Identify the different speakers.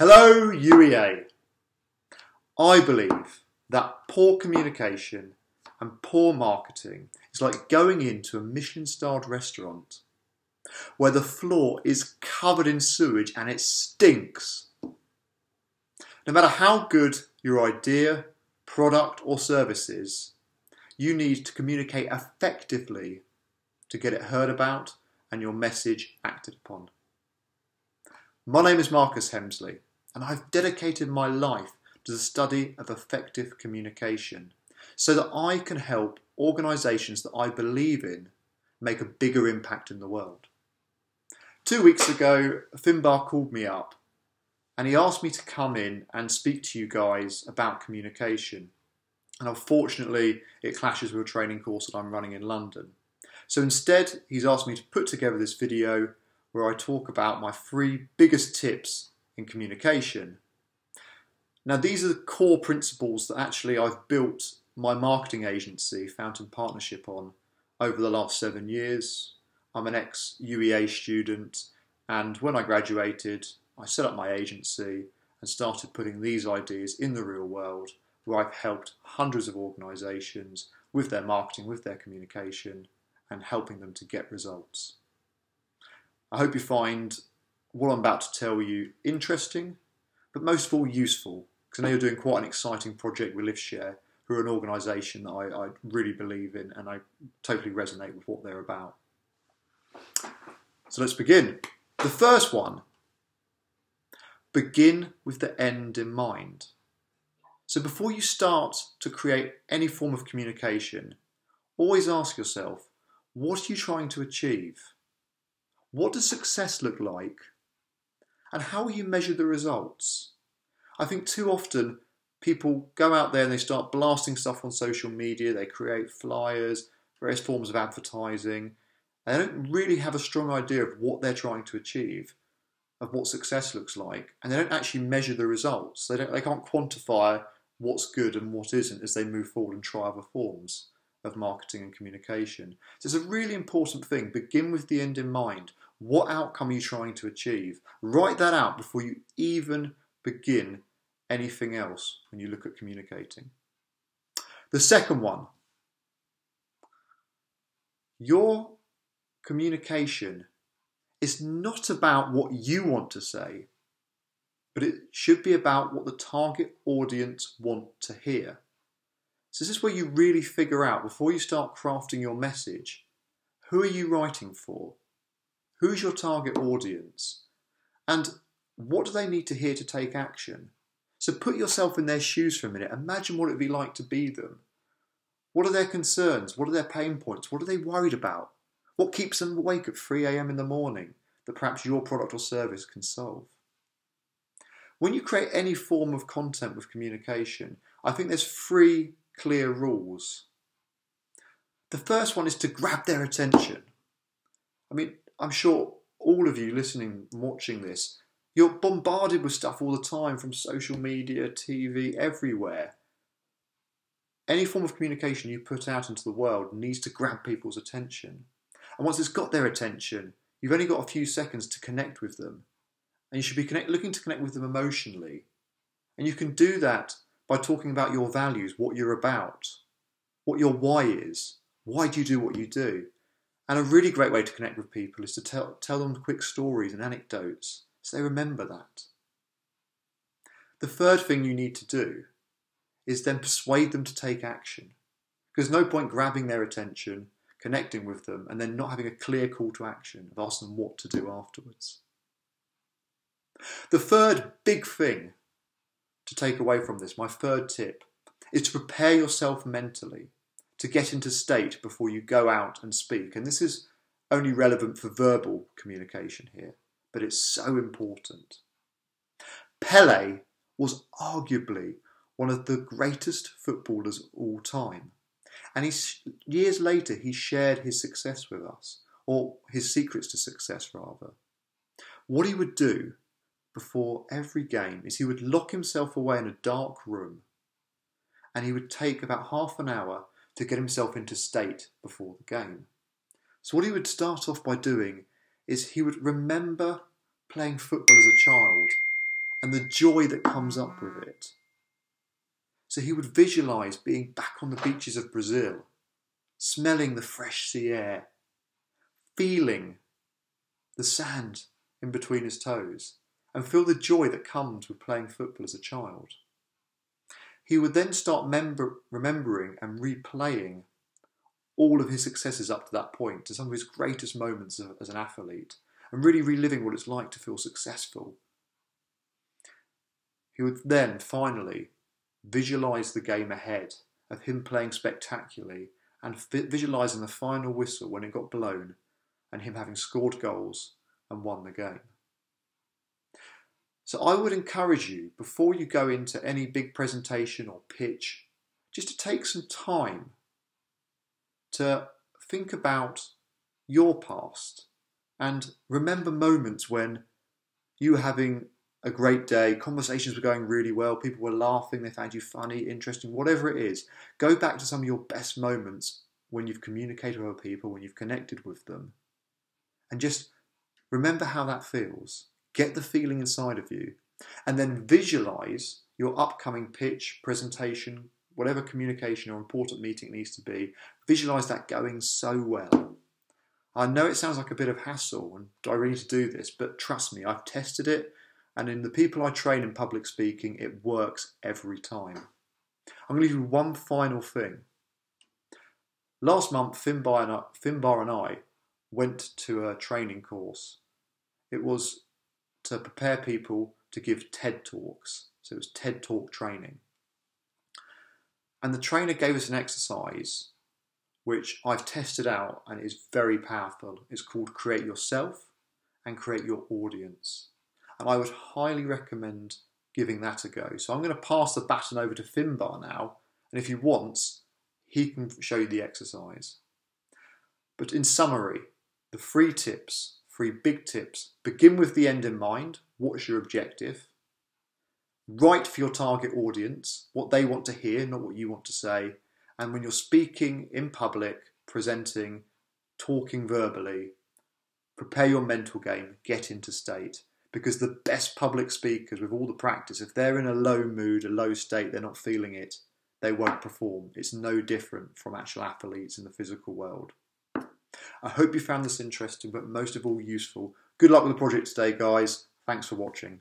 Speaker 1: Hello, UEA. I believe that poor communication and poor marketing is like going into a Michelin starred restaurant where the floor is covered in sewage and it stinks. No matter how good your idea, product, or service is, you need to communicate effectively to get it heard about and your message acted upon. My name is Marcus Hemsley, and I've dedicated my life to the study of effective communication so that I can help organisations that I believe in make a bigger impact in the world. Two weeks ago, Finbar called me up and he asked me to come in and speak to you guys about communication. And unfortunately, it clashes with a training course that I'm running in London. So instead, he's asked me to put together this video where I talk about my three biggest tips in communication. Now, these are the core principles that actually I've built my marketing agency, Fountain Partnership, on over the last seven years. I'm an ex UEA student, and when I graduated, I set up my agency and started putting these ideas in the real world where I've helped hundreds of organisations with their marketing, with their communication, and helping them to get results. I hope you find what I'm about to tell you interesting, but most of all useful, because I know you're doing quite an exciting project with LiftShare, who are an organisation that I, I really believe in and I totally resonate with what they're about. So let's begin. The first one begin with the end in mind. So before you start to create any form of communication, always ask yourself what are you trying to achieve? What does success look like? And how you measure the results? I think too often people go out there and they start blasting stuff on social media, they create flyers, various forms of advertising, and they don't really have a strong idea of what they're trying to achieve, of what success looks like, and they don't actually measure the results. They, don't, they can't quantify what's good and what isn't as they move forward and try other forms of marketing and communication. So it's a really important thing. Begin with the end in mind. What outcome are you trying to achieve? Write that out before you even begin anything else when you look at communicating. The second one your communication is not about what you want to say, but it should be about what the target audience want to hear. So this is where you really figure out before you start crafting your message, who are you writing for? Who's your target audience? And what do they need to hear to take action? So put yourself in their shoes for a minute. Imagine what it'd be like to be them. What are their concerns? What are their pain points? What are they worried about? What keeps them awake at 3 a.m. in the morning that perhaps your product or service can solve? When you create any form of content with communication, I think there's three clear rules. The first one is to grab their attention. I mean, I'm sure all of you listening watching this, you're bombarded with stuff all the time from social media, TV, everywhere. Any form of communication you put out into the world needs to grab people's attention. And once it's got their attention, you've only got a few seconds to connect with them. And you should be connect, looking to connect with them emotionally. And you can do that by talking about your values, what you're about, what your why is. Why do you do what you do? And a really great way to connect with people is to tell, tell them quick stories and anecdotes so they remember that. The third thing you need to do is then persuade them to take action. Because no point grabbing their attention, connecting with them, and then not having a clear call to action of asking them what to do afterwards. The third big thing to take away from this, my third tip, is to prepare yourself mentally to get into state before you go out and speak. And this is only relevant for verbal communication here, but it's so important. Pele was arguably one of the greatest footballers of all time. And he, years later, he shared his success with us, or his secrets to success, rather. What he would do before every game is he would lock himself away in a dark room and he would take about half an hour to get himself into state before the game. So, what he would start off by doing is he would remember playing football as a child and the joy that comes up with it. So he would visualize being back on the beaches of Brazil, smelling the fresh sea air, feeling the sand in between his toes, and feel the joy that comes with playing football as a child. He would then start member- remembering and replaying all of his successes up to that point to some of his greatest moments as an athlete and really reliving what it's like to feel successful. He would then finally visualize the game ahead of him playing spectacularly and visualizing the final whistle when it got blown and him having scored goals and won the game. So I would encourage you before you go into any big presentation or pitch, just to take some time to think about your past and remember moments when you were having a great day, conversations were going really well, people were laughing, they found you funny, interesting, whatever it is. Go back to some of your best moments when you've communicated with people, when you've connected with them, and just remember how that feels. Get the feeling inside of you, and then visualize your upcoming pitch, presentation, whatever communication or important meeting needs to be. Visualize that going so well. I know it sounds like a bit of hassle, and do I really need to do this? But trust me, I've tested it and in the people I train in public speaking, it works every time. I'm going to give you one final thing. Last month, Finbar and I went to a training course. It was to prepare people to give TED Talks. So it was TED Talk training. And the trainer gave us an exercise which I've tested out and is very powerful. It's called Create Yourself and Create Your Audience and I would highly recommend giving that a go. So I'm going to pass the baton over to Finbar now, and if he wants, he can show you the exercise. But in summary, the three tips, three big tips, begin with the end in mind. What's your objective? Write for your target audience what they want to hear, not what you want to say. And when you're speaking in public, presenting, talking verbally, prepare your mental game, get into state because the best public speakers with all the practice, if they're in a low mood, a low state, they're not feeling it, they won't perform. It's no different from actual athletes in the physical world. I hope you found this interesting, but most of all useful. Good luck with the project today, guys. Thanks for watching.